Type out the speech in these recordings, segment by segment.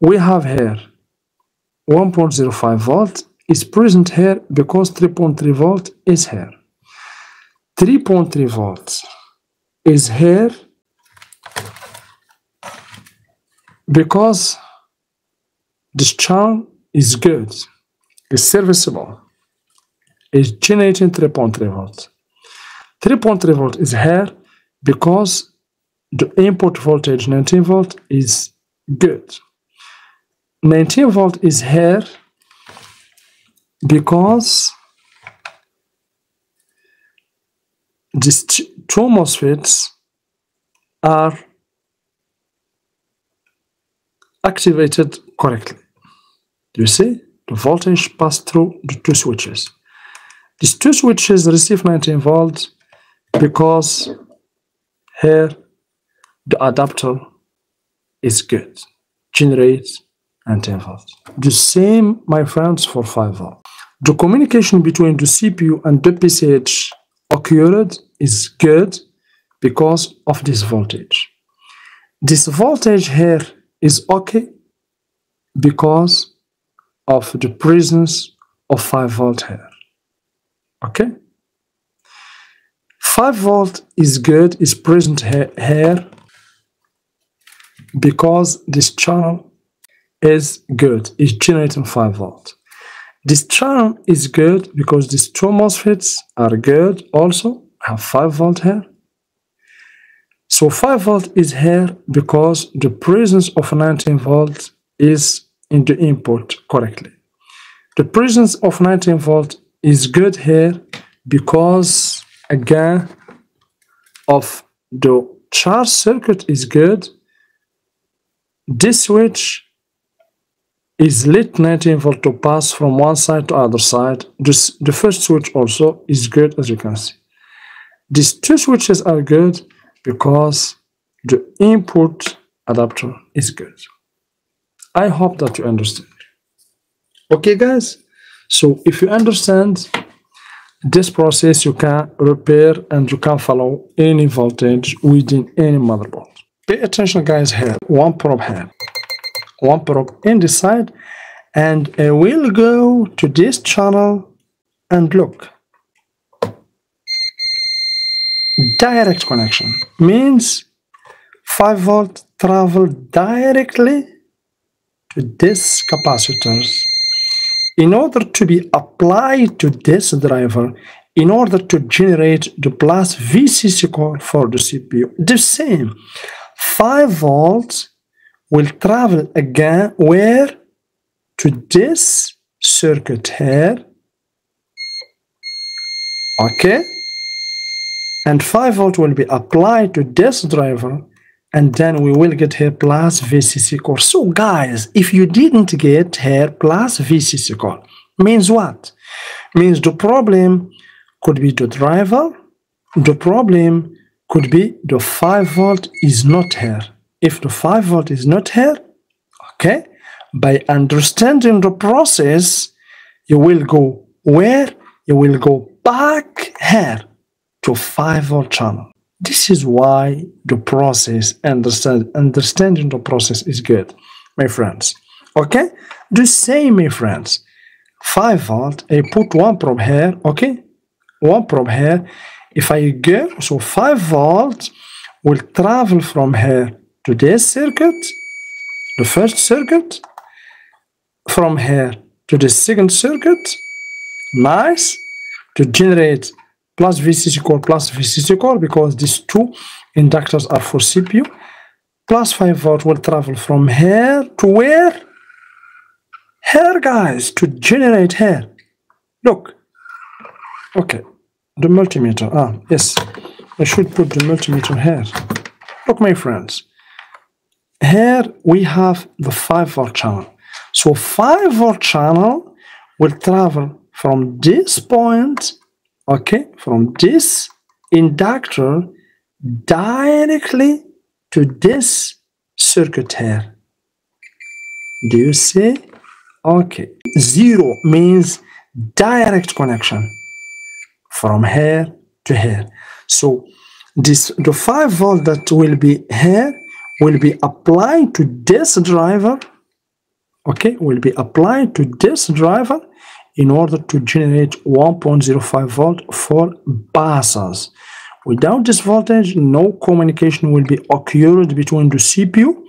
we have here 1.05 volt is present here because 3.3 volt is here. 3.3 volts is here because this channel is good, is serviceable, is generating 3.3 volts. 3.3 volt is here because the input voltage 19 volt is good. 19 volt is here because these two MOSFETs are activated correctly. You see, the voltage passed through the two switches. These two switches receive 19 volts because here the adapter is good, generates 19 volts. The same, my friends, for 5 volts. The communication between the CPU and the PCH occurred is good because of this voltage. This voltage here is okay because of the presence of 5 volt here. Okay? 5 volt is good, is present here because this channel is good, is generating 5 volt. This channel is good because these two MOSFETs are good also, have 5 volt here. So 5 volt is here because the presence of 19 volt is in the input correctly. The presence of 19 volt is good here because again of the charge circuit is good. This switch is lit 19 volt to pass from one side to other side. This, the first switch also is good as you can see. These two switches are good because the input adapter is good. I hope that you understand. Okay guys, so if you understand this process, you can repair and you can follow any voltage within any motherboard. Pay attention guys here, one probe here one probe in the side. And uh, I will go to this channel and look. Direct connection means 5 volt travel directly to this capacitors. In order to be applied to this driver in order to generate the plus VCC core for the CPU the same. 5 volts will travel again where? To this circuit here. Okay. And 5 volt will be applied to this driver and then we will get here plus VCC core. So guys if you didn't get here plus VCC core means what? Means the problem could be the driver the problem could be the 5 volt is not here if the 5 volt is not here, okay, by understanding the process, you will go where? You will go back here to 5 volt channel. This is why the process, understand, understanding the process is good, my friends. Okay? The same, my friends. 5 volt, I put one probe here, okay? One probe here. If I go, so 5 volt will travel from here to this circuit, the first circuit, from here to the second circuit, nice, to generate plus VCC core plus VCC core because these two inductors are for CPU, plus 5 volt will travel from here to where? Here guys, to generate here. Look, okay, the multimeter, ah, yes, I should put the multimeter here. Look my friends, here we have the 5 volt channel. So 5 volt channel will travel from this point, okay, from this inductor directly to this circuit here. Do you see? Okay. Zero means direct connection from here to here. So this the 5 volt that will be here will be applied to this driver okay, will be applied to this driver in order to generate 1.05 volt for buses. Without this voltage, no communication will be occurred between the CPU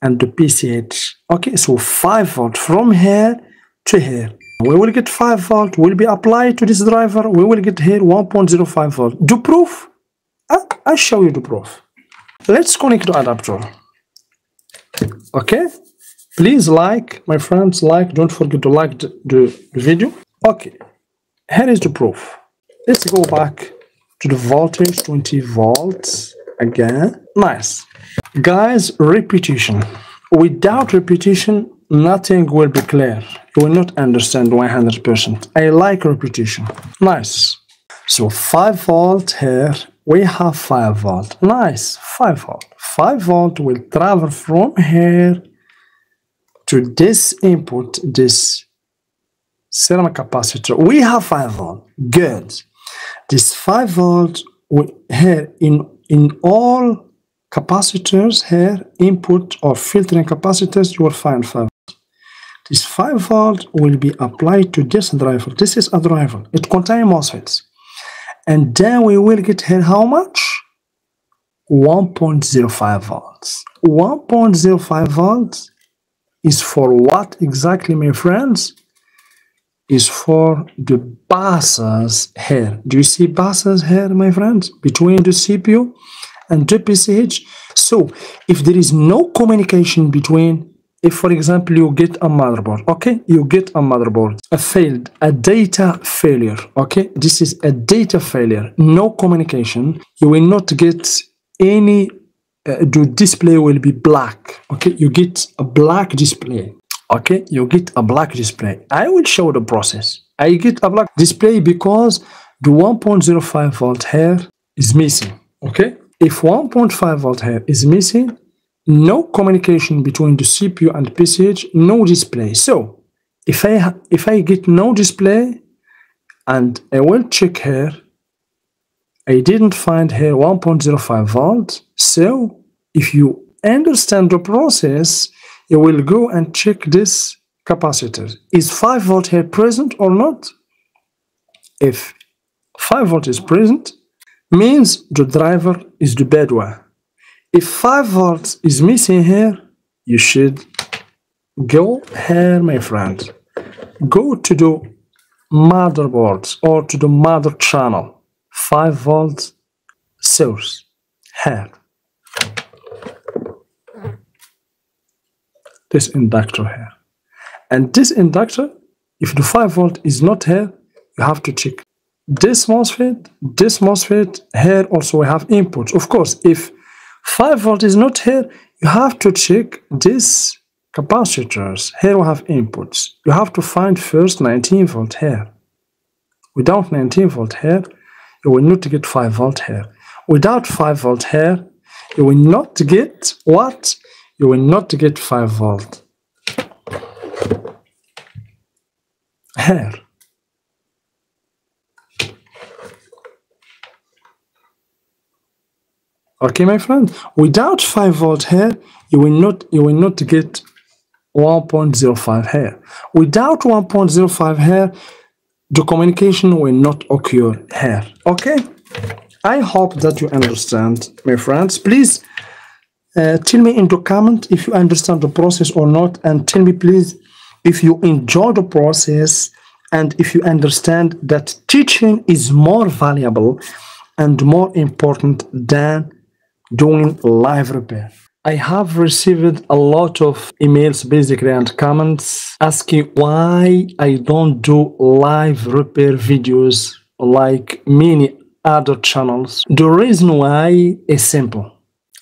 and the PCH. Okay, so 5 volt from here to here. We will get 5 volt, will be applied to this driver, we will get here 1.05 volt. Do proof? I, I show you the proof. Let's connect the adapter. Okay, please like, my friends, like, don't forget to like the, the, video. Okay, here is the proof. Let's go back to the voltage 20 volts again. Nice. Guys, repetition. Without repetition, nothing will be clear. You will not understand 100%. I like repetition. Nice. So 5 volt here, we have 5 volt. Nice, 5 volt. 5 volt will travel from here to this input, this ceramic capacitor. We have 5 volt. Good. This 5 volt here in, in all capacitors here, input or filtering capacitors, you will find 5 This 5 volt will be applied to this driver. This is a driver. It contains MOSFETs. And then we will get here how much? 1.05 volts. 1.05 volts is for what exactly, my friends? Is for the buses here. Do you see buses here, my friends? Between the CPU and the PCH. So, if there is no communication between if for example you get a motherboard okay? You get a motherboard a failed a data failure okay? This is a data failure no communication. You will not get any uh, the display will be black okay? You get a black display okay? You get a black display. I will show the process. I get a black display because the 1.05 volt here is missing okay? If 1.5 volt here is missing no communication between the CPU and PCH, no display. So if I if I get no display and I will check here, I didn't find here 1.05 volt. So if you understand the process, you will go and check this capacitor. Is 5 volt here present or not? If 5 volt is present, means the driver is the bad one if 5 volts is missing here, you should go here, my friend. Go to the motherboard or to the mother channel. 5 volts source here. This inductor here. And this inductor, if the 5 volt is not here, you have to check this MOSFET, this MOSFET, here also we have inputs. Of course, if 5 volt is not here. You have to check this capacitors. Here we have inputs. You have to find first 19 volt here. Without 19 volt here you will not get 5 volt here. Without 5 volt here you will not get what? You will not get 5 volt. Here okay my friend without 5 volt here you will not you will not get 1.05 here without 1.05 here the communication will not occur here okay? I hope that you understand my friends. Please uh, tell me in the comment if you understand the process or not and tell me please if you enjoy the process and if you understand that teaching is more valuable and more important than doing live repair. I have received a lot of emails basically and comments asking why I don't do live repair videos like many other channels. The reason why is simple.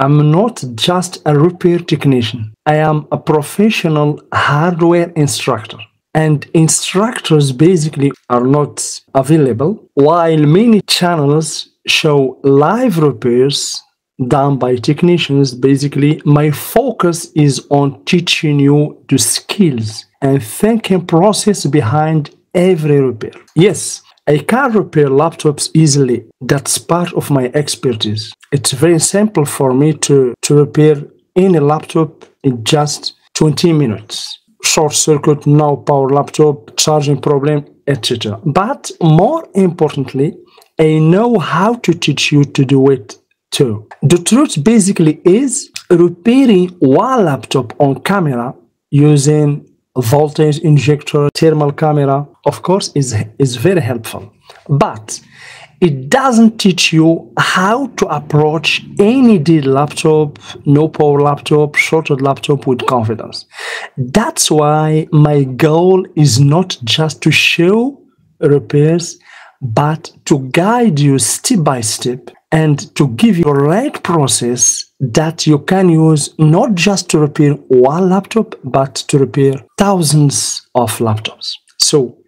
I'm not just a repair technician. I am a professional hardware instructor. And instructors basically are not available, while many channels show live repairs done by technicians. Basically my focus is on teaching you the skills and thinking process behind every repair. Yes i can repair laptops easily. That's part of my expertise. It's very simple for me to to repair any laptop in just 20 minutes. Short circuit, no power laptop, charging problem, etc. But more importantly, I know how to teach you to do it too. The truth basically is repairing one laptop on camera using voltage injector, thermal camera, of course, is, is very helpful. But it doesn't teach you how to approach any dead laptop, no power laptop, shorted laptop with confidence. That's why my goal is not just to show repairs, but to guide you step by step and to give you a right process that you can use not just to repair one laptop, but to repair thousands of laptops. So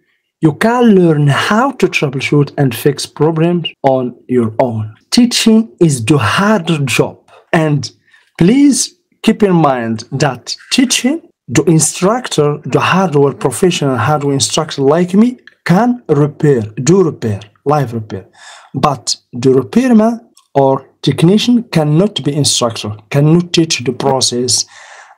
you can learn how to troubleshoot and fix problems on your own. Teaching is the harder job. And please keep in mind that teaching, the instructor, the hardware professional hardware instructor like me, can repair, do repair, live repair. But the repairman or technician cannot be instructor, cannot teach the process,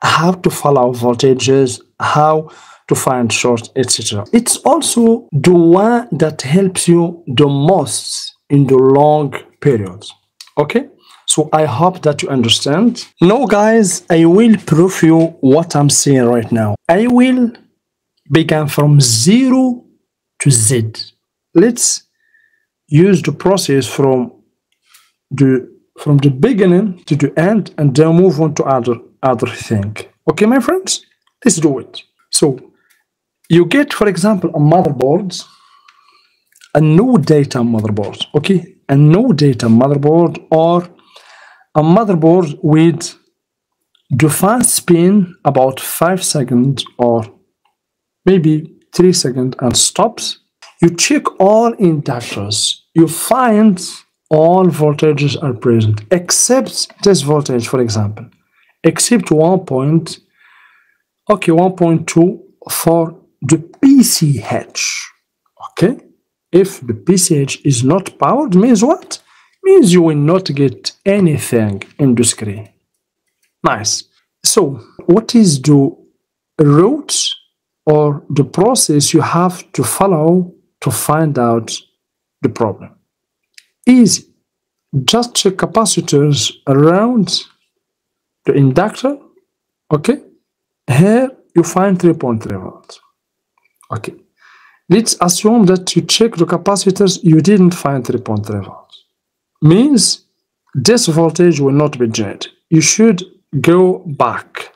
how to follow voltages, how to find short, etc. It's also the one that helps you the most in the long periods. Okay? So I hope that you understand. Now guys, I will prove you what I'm saying right now. I will begin from zero to Z. Let's use the process from the from the beginning to the end and then move on to other other thing. Okay, my friends? Let's do it. So you get, for example, a motherboard, a no data motherboard, okay? A no data motherboard or a motherboard with the fast spin about five seconds or maybe three seconds and stops. You check all inductors. You find all voltages are present except this voltage, for example, except one point, okay, 1.2 for the PCH. Okay? If the PCH is not powered, means what? Means you will not get anything in the screen. Nice. So, what is the route or the process you have to follow to find out the problem? Easy. Just check capacitors around the inductor. Okay? Here you find 3.3 volts. Okay. Let's assume that you check the capacitors, you didn't find 3.3 volts. Means this voltage will not be generated. You should go back